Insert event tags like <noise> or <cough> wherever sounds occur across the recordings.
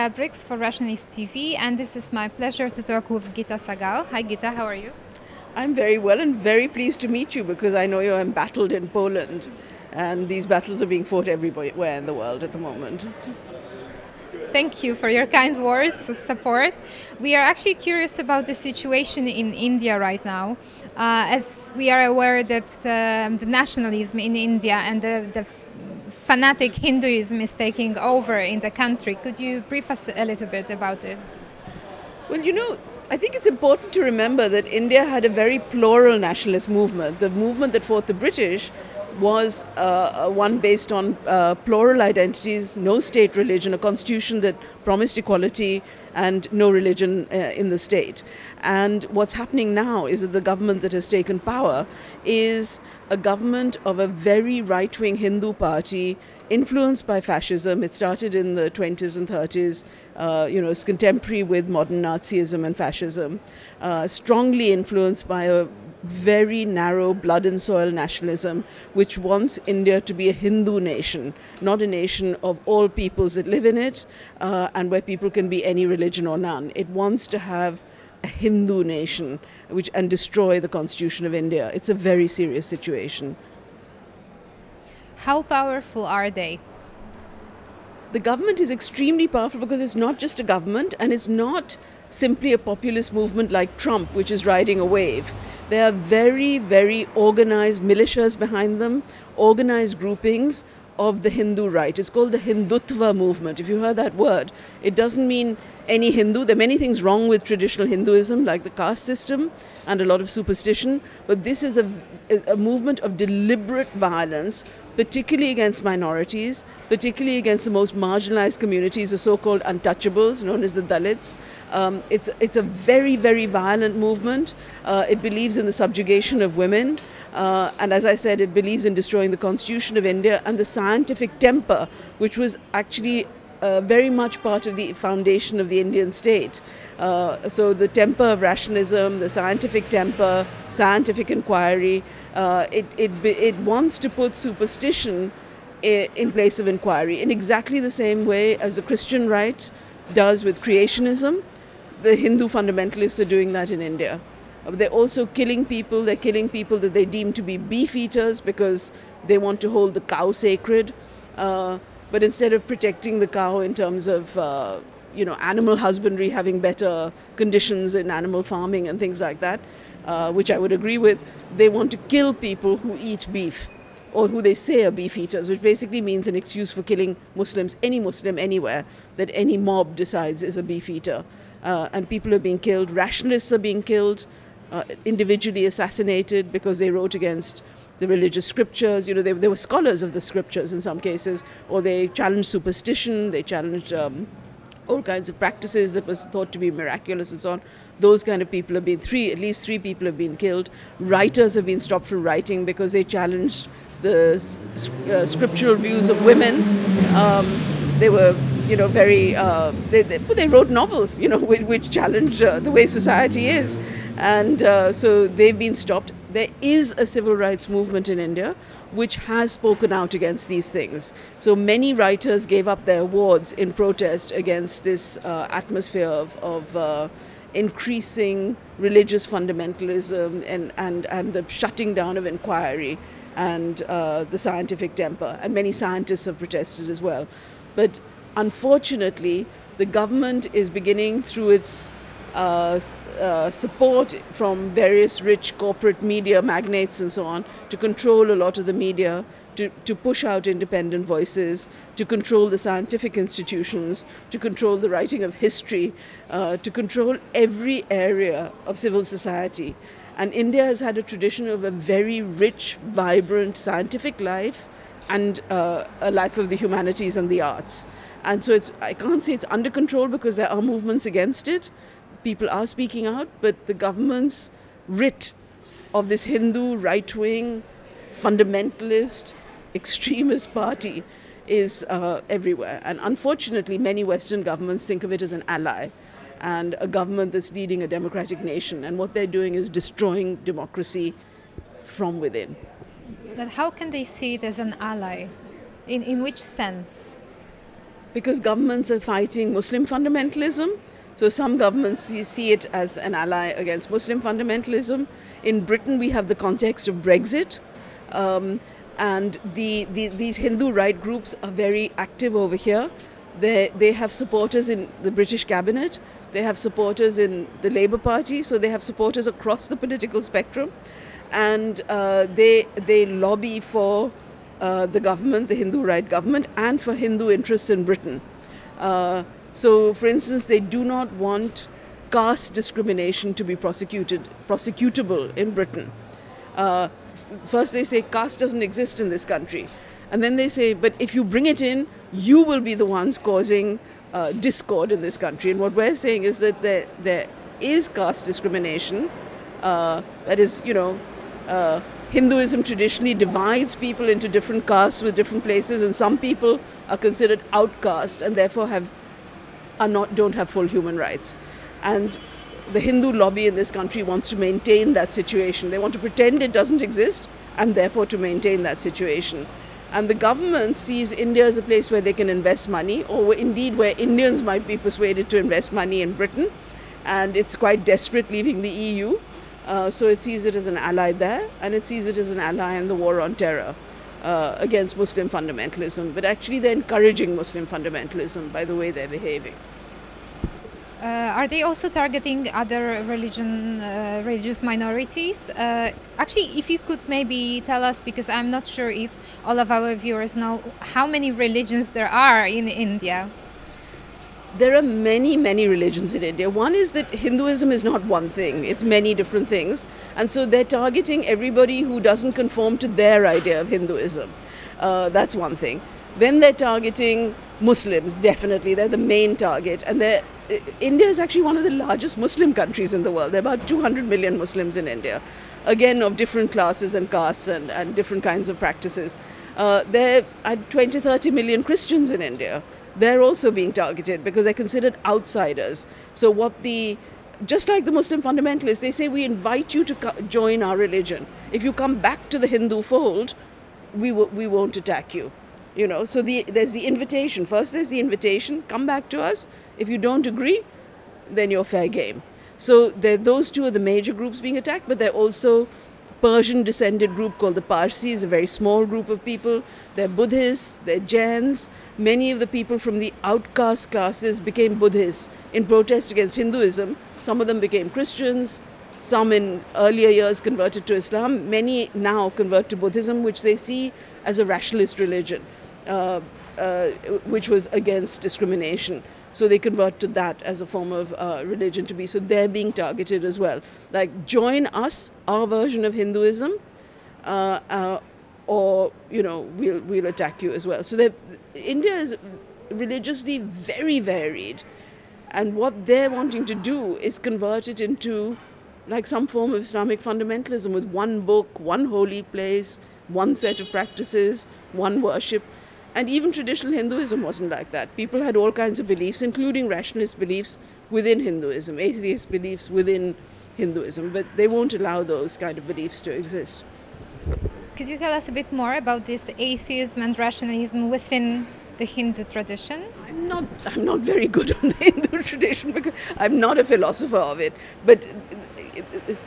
Is for Racjonalista TV, and this is my pleasure to talk with Gita Sahgal. Hi, Gita, how are you? I'm very well and very pleased to meet you because I know you're embattled in Poland, and these battles are being fought everywhere in the world at the moment. Thank you for your kind words of support. We are actually curious about the situation in India right now. Uh, as we are aware that uh, the nationalism in India and the, the fanatic Hinduism is taking over in the country. Could you brief us a little bit about it? Well, you know, I think it's important to remember that India had a very plural nationalist movement. The movement that fought the British was uh, one based on uh, plural identities, no state religion, a constitution that promised equality and no religion uh, in the state. And what's happening now is that the government that has taken power is a government of a very right wing Hindu party influenced by fascism. It started in the 20s and 30s, uh, you know, it's contemporary with modern Nazism and fascism, uh, strongly influenced by a very narrow blood and soil nationalism, which wants India to be a Hindu nation, not a nation of all peoples that live in it uh, and where people can be any religion or none. It wants to have a Hindu nation which, and destroy the constitution of India. It's a very serious situation. How powerful are they? The government is extremely powerful because it's not just a government and it's not simply a populist movement like Trump, which is riding a wave. There are very, very organized militias behind them, organized groupings of the Hindu right. It's called the Hindutva movement. If you heard that word, it doesn't mean any Hindu. There are many things wrong with traditional Hinduism, like the caste system and a lot of superstition, but this is a, a movement of deliberate violence particularly against minorities, particularly against the most marginalized communities, the so called untouchables, known as the Dalits. Um, it's, it's a very, very violent movement. Uh, it believes in the subjugation of women. Uh, and as I said, it believes in destroying the constitution of India and the scientific temper, which was actually uh, very much part of the foundation of the Indian state. Uh, so the temper of rationalism, the scientific temper, scientific inquiry, uh, it, it, it wants to put superstition in place of inquiry in exactly the same way as the Christian right does with creationism. The Hindu fundamentalists are doing that in India. Uh, they're also killing people. They're killing people that they deem to be beef eaters because they want to hold the cow sacred. Uh, but instead of protecting the cow in terms of uh, you know animal husbandry, having better conditions in animal farming and things like that, uh, which I would agree with, they want to kill people who eat beef or who they say are beef eaters, which basically means an excuse for killing Muslims, any Muslim anywhere that any mob decides is a beef eater. Uh, and people are being killed, rationalists are being killed, uh, individually assassinated because they wrote against the religious scriptures. You know, they, they, were scholars of the scriptures in some cases, or they challenged superstition, they challenged um, all kinds of practices that was thought to be miraculous and so on. Those kind of people have been three, at least three people have been killed. Writers have been stopped from writing because they challenged the uh, scriptural views of women. Um, they were, you know, very. Uh, they, they, they, wrote novels, you know, <laughs> which, which challenge uh, the way society is, and uh, so they've been stopped. There is a civil rights movement in India which has spoken out against these things. So many writers gave up their awards in protest against this uh, atmosphere of, of uh, increasing religious fundamentalism and, and, and the shutting down of inquiry and uh, the scientific temper. And many scientists have protested as well. But unfortunately, the government is beginning through its uh, uh, support from various rich corporate media magnates and so on to control a lot of the media, to, to push out independent voices, to control the scientific institutions, to control the writing of history, uh, to control every area of civil society. And India has had a tradition of a very rich, vibrant scientific life and uh, a life of the humanities and the arts. And so it's, I can't say it's under control because there are movements against it. People are speaking out, but the government's writ of this Hindu right wing, fundamentalist, extremist party is uh, everywhere. And unfortunately, many Western governments think of it as an ally and a government that's leading a democratic nation. And what they're doing is destroying democracy from within. But how can they see it as an ally? In, in which sense? Because governments are fighting Muslim fundamentalism. So some governments see, see it as an ally against Muslim fundamentalism. In Britain, we have the context of Brexit. Um, and the, the, these Hindu right groups are very active over here. They, they have supporters in the British cabinet, they have supporters in the Labour Party, so they have supporters across the political spectrum. And uh, they, they lobby for uh, the government, the Hindu right government, and for Hindu interests in Britain. Uh, so, for instance, they do not want caste discrimination to be prosecuted, prosecutable in Britain. Uh, first, they say caste doesn't exist in this country. And then they say, but if you bring it in, you will be the ones causing uh, discord in this country. And what we're saying is that there, there is caste discrimination. Uh, that is, you know, uh, Hinduism traditionally divides people into different castes with different places, and some people are considered outcast and therefore have are not don't have full human rights. And the Hindu lobby in this country wants to maintain that situation. They want to pretend it doesn't exist and therefore to maintain that situation. And the government sees India as a place where they can invest money, or indeed where Indians might be persuaded to invest money in Britain. And it's quite desperate leaving the EU. Uh, so it sees it as an ally there, and it sees it as an ally in the war on terror uh, against Muslim fundamentalism. But actually, they're encouraging Muslim fundamentalism by the way they're behaving. Uh, are they also targeting other religion, uh, religious minorities? Uh, actually, if you could maybe tell us, because I'm not sure if all of our viewers know how many religions there are in India. There are many, many religions in India. One is that Hinduism is not one thing, it's many different things. And so they're targeting everybody who doesn't conform to their idea of Hinduism. Uh, that's one thing. Then they're targeting Muslims, definitely. They're the main target. And they're India is actually one of the largest Muslim countries in the world. There are about 200 million Muslims in India, again, of different classes and castes and, and different kinds of practices. Uh, there are 20, 30 million Christians in India. They're also being targeted because they're considered outsiders. So, what the just like the Muslim fundamentalists, they say we invite you to co- join our religion. If you come back to the Hindu fold, we, w- we won't attack you. You know, so the, there's the invitation. First, there's the invitation come back to us. If you don't agree, then you're fair game. So those two are the major groups being attacked, but they're also Persian descended group called the Parsis, a very small group of people. They're Buddhists, they're Jains. Many of the people from the outcast classes became Buddhists in protest against Hinduism. Some of them became Christians, some in earlier years converted to Islam. Many now convert to Buddhism, which they see as a rationalist religion. Uh, uh, which was against discrimination. So they convert to that as a form of uh, religion to be. So they're being targeted as well. Like, join us, our version of Hinduism, uh, uh, or, you know, we'll, we'll attack you as well. So India is religiously very varied. And what they're wanting to do is convert it into like some form of Islamic fundamentalism with one book, one holy place, one set of practices, one worship. And even traditional Hinduism wasn't like that. People had all kinds of beliefs, including rationalist beliefs within Hinduism, atheist beliefs within Hinduism, but they won't allow those kind of beliefs to exist. Could you tell us a bit more about this atheism and rationalism within the Hindu tradition? I'm not, I'm not very good <laughs> on the Hindu tradition because I'm not a philosopher of it. But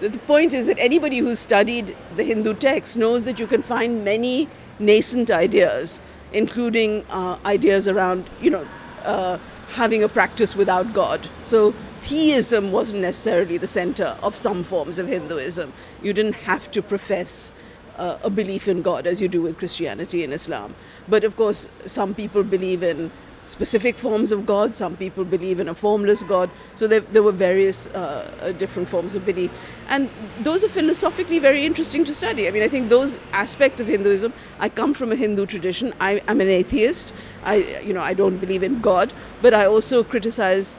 the point is that anybody who's studied the Hindu text knows that you can find many nascent ideas including uh, ideas around, you know, uh, having a practice without God. So theism wasn't necessarily the center of some forms of Hinduism. You didn't have to profess uh, a belief in God as you do with Christianity and Islam. But of course, some people believe in specific forms of God. Some people believe in a formless God. So there, there were various uh, uh, different forms of belief. And those are philosophically very interesting to study. I mean, I think those aspects of Hinduism, I come from a Hindu tradition. I, am an atheist. I, you know, I don't believe in God, but I also criticize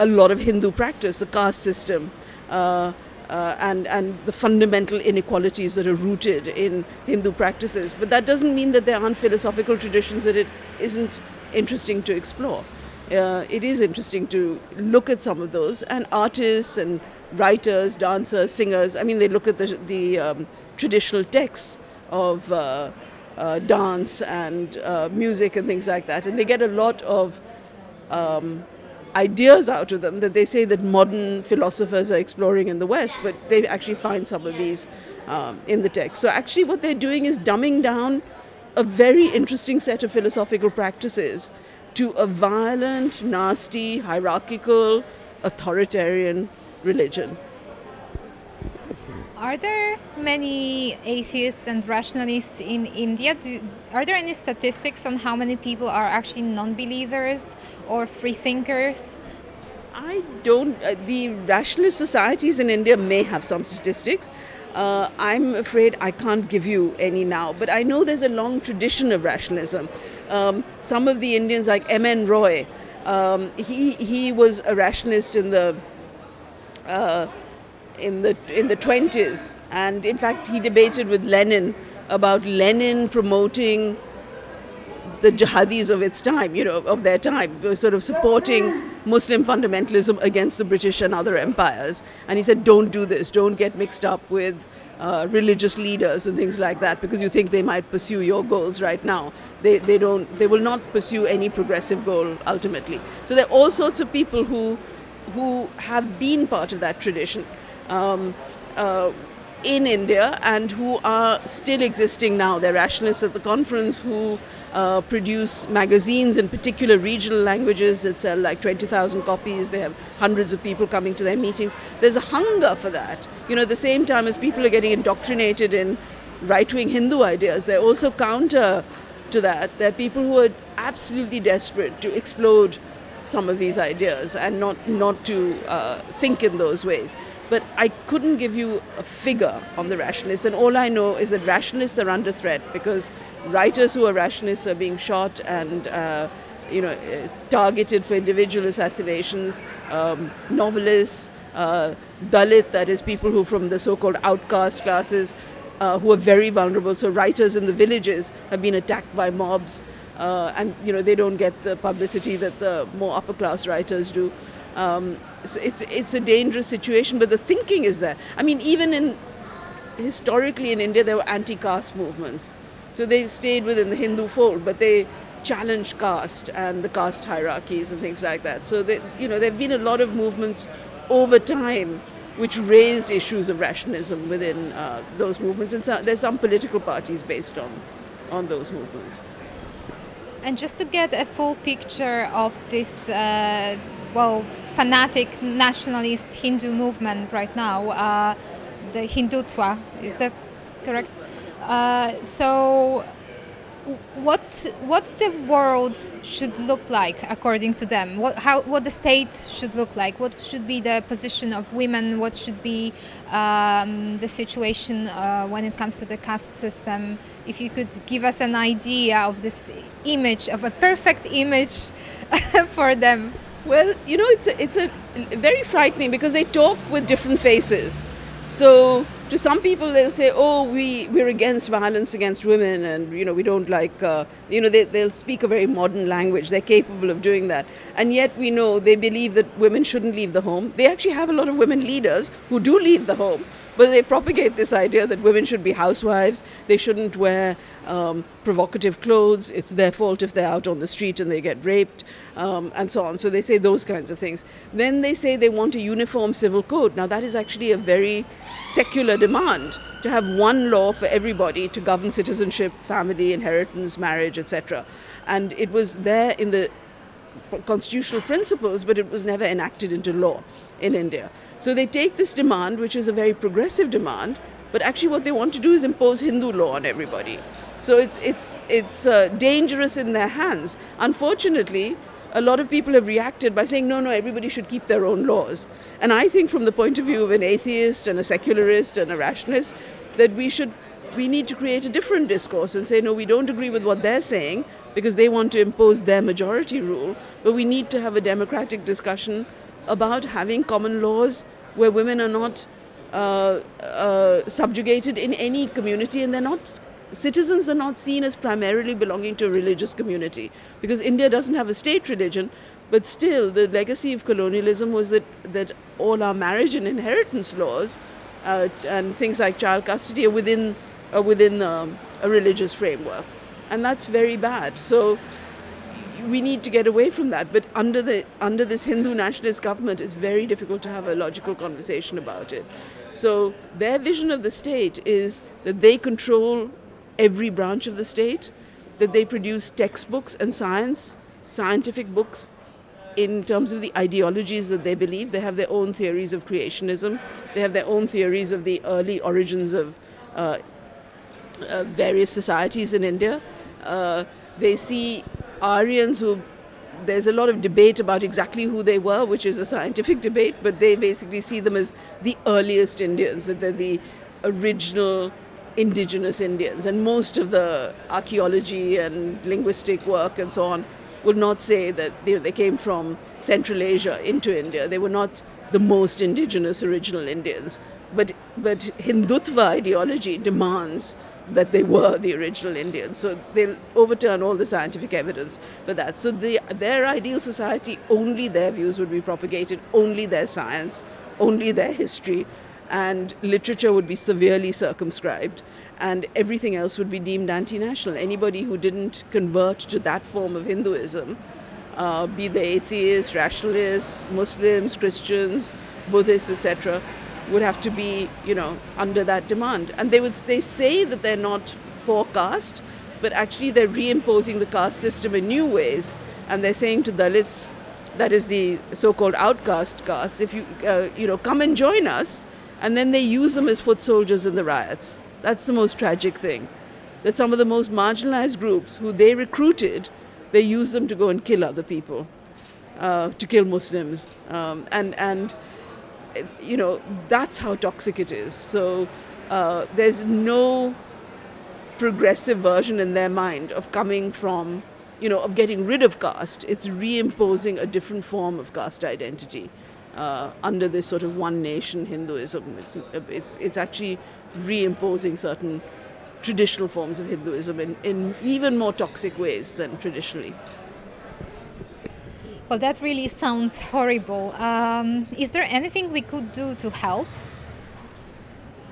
a lot of Hindu practice, the caste system. Uh, uh, and, and the fundamental inequalities that are rooted in Hindu practices. But that doesn't mean that there aren't philosophical traditions that it isn't interesting to explore. Uh, it is interesting to look at some of those, and artists and writers, dancers, singers. I mean, they look at the the um, traditional texts of uh, uh, dance and uh, music and things like that. And they get a lot of um, ideas out of them that they say that modern philosophers are exploring in the West, but they actually find some of these um, in the text. So actually, what they're doing is dumbing down a very interesting set of philosophical practices to a violent, nasty, hierarchical, authoritarian religion. Are there many atheists and rationalists in India? Do, are there any statistics on how many people are actually non believers or free thinkers? I don't. Uh, the rationalist societies in India may have some statistics. Uh, I'm afraid I can't give you any now, but I know there's a long tradition of rationalism. Um, some of the Indians, like M.N. Roy, um, he, he was a rationalist in the uh, in the in the 20s, and in fact, he debated with Lenin about Lenin promoting the jihadis of its time, you know, of their time, sort of supporting Muslim fundamentalism against the British and other empires. And he said, don't do this, don't get mixed up with uh, religious leaders and things like that because you think they might pursue your goals right now. They, they, don't, they will not pursue any progressive goal ultimately. So there are all sorts of people who, who have been part of that tradition. Um, uh, in India and who are still existing now. They're rationalists at the conference who uh, produce magazines in particular regional languages that sell like 20,000 copies. They have hundreds of people coming to their meetings. There's a hunger for that. You know, at the same time as people are getting indoctrinated in right wing Hindu ideas, they're also counter to that. There are people who are absolutely desperate to explode some of these ideas and not, not to uh, think in those ways. But I couldn't give you a figure on the rationalists, and all I know is that rationalists are under threat because writers who are rationalists are being shot and uh, you know uh, targeted for individual assassinations. Um, novelists, uh, Dalit, that is people who from the so-called outcast classes, uh, who are very vulnerable. So writers in the villages have been attacked by mobs, uh, and you know they don't get the publicity that the more upper class writers do. Um, so it's it's a dangerous situation, but the thinking is there. I mean, even in historically in India, there were anti-caste movements, so they stayed within the Hindu fold, but they challenged caste and the caste hierarchies and things like that. So they, you know, there have been a lot of movements over time which raised issues of rationalism within uh, those movements, and so, there's some political parties based on on those movements. And just to get a full picture of this. Uh, well, fanatic nationalist Hindu movement right now, uh, the Hindutva. Is that correct? Uh, so, what what the world should look like according to them? What how what the state should look like? What should be the position of women? What should be um, the situation uh, when it comes to the caste system? If you could give us an idea of this image of a perfect image <laughs> for them. Well, you know, it's a, it's a very frightening because they talk with different faces. So to some people, they'll say, "Oh, we we're against violence against women, and you know, we don't like." Uh, you know, they they'll speak a very modern language. They're capable of doing that, and yet we know they believe that women shouldn't leave the home. They actually have a lot of women leaders who do leave the home but they propagate this idea that women should be housewives, they shouldn't wear um, provocative clothes, it's their fault if they're out on the street and they get raped, um, and so on. So they say those kinds of things. Then they say they want a uniform civil code. Now, that is actually a very secular demand to have one law for everybody to govern citizenship, family, inheritance, marriage, etc. And it was there in the constitutional principles, but it was never enacted into law in India. So they take this demand, which is a very progressive demand, but actually what they want to do is impose Hindu law on everybody. So it's it's it's uh, dangerous in their hands. Unfortunately, a lot of people have reacted by saying, no, no, everybody should keep their own laws. And I think, from the point of view of an atheist and a secularist and a rationalist, that we should we need to create a different discourse and say, no, we don't agree with what they're saying because they want to impose their majority rule, but we need to have a democratic discussion about having common laws where women are not uh, uh, subjugated in any community and they're not citizens are not seen as primarily belonging to a religious community because India doesn't have a state religion but still the legacy of colonialism was that, that all our marriage and inheritance laws uh, and things like child custody are within uh, within um, a religious framework, and that's very bad. So we need to get away from that. But under the under this Hindu nationalist government, it's very difficult to have a logical conversation about it. So their vision of the state is that they control every branch of the state, that they produce textbooks and science, scientific books in terms of the ideologies that they believe. They have their own theories of creationism. They have their own theories of the early origins of uh, uh, various societies in India. Uh, they see Aryans who there's a lot of debate about exactly who they were, which is a scientific debate, but they basically see them as the earliest Indians, that they're the original indigenous Indians. And most of the archaeology and linguistic work and so on would not say that they, they came from Central Asia into India. They were not the most indigenous original Indians. But, but Hindutva ideology demands that they were the original Indians. So they'll overturn all the scientific evidence for that. So the, their ideal society, only their views would be propagated, only their science, only their history, and literature would be severely circumscribed, and everything else would be deemed anti national. Anybody who didn't convert to that form of Hinduism, uh, be they atheists, rationalists, Muslims, Christians, Buddhists, etc., would have to be, you know, under that demand. And they would they say that they're not for caste, but actually they're reimposing the caste system in new ways. And they're saying to Dalits, that is the so-called outcast caste, if you, uh, you know, come and join us, and then they use them as foot soldiers in the riots. That's the most tragic thing. That some of the most marginalized groups who they recruited, they use them to go and kill other people, uh, to kill Muslims, um, and and you know, that's how toxic it is. So uh, there's no progressive version in their mind of coming from, you know, of getting rid of caste. It's reimposing a different form of caste identity uh, under this sort of one nation Hinduism. It's, it's, it's actually reimposing certain traditional forms of Hinduism in, in even more toxic ways than traditionally. Well, that really sounds horrible. Um, is there anything we could do to help?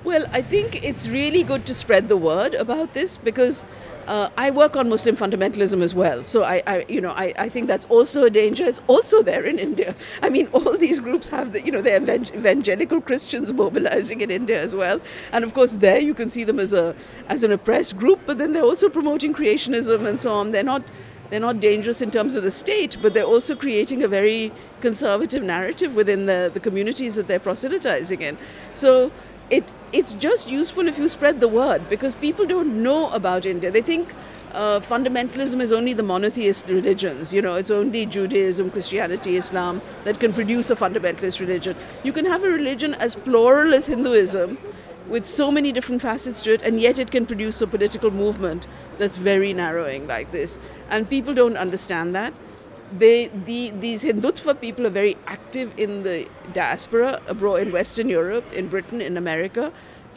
Well, I think it's really good to spread the word about this because uh, I work on Muslim fundamentalism as well. So I, I you know, I, I, think that's also a danger. It's also there in India. I mean, all these groups have the, you know, they're evangelical Christians mobilizing in India as well. And of course, there you can see them as a as an oppressed group, but then they're also promoting creationism and so on. They're not they're not dangerous in terms of the state, but they're also creating a very conservative narrative within the, the communities that they're proselytizing in. So it it's just useful if you spread the word because people don't know about India. They think uh, fundamentalism is only the monotheist religions. You know, it's only Judaism, Christianity, Islam that can produce a fundamentalist religion. You can have a religion as plural as Hinduism with so many different facets to it, and yet it can produce a political movement that's very narrowing like this. And people don't understand that. They, the, these Hindutva people are very active in the diaspora abroad in Western Europe, in Britain, in America,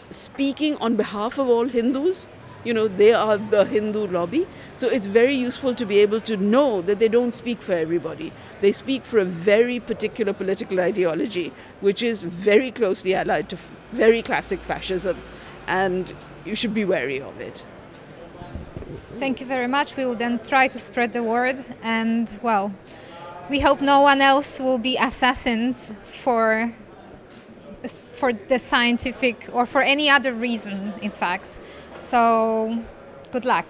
speaking on behalf of all Hindus. You know they are the hindu lobby. So it's very useful to be able to know that they don't speak for everybody. They speak for a very particular political ideology which is very closely allied to very classic fascism. And you should be wary of it thank you very much we will then try to spread the word and well we hope no one else will be assassinated for for the scientific or for any other reason in fact so, good luck.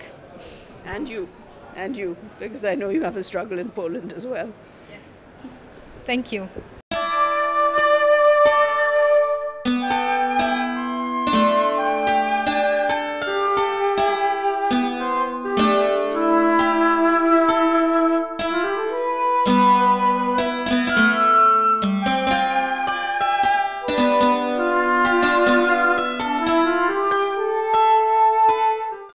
And you, and you, because I know you have a struggle in Poland as well. yes. Thank you.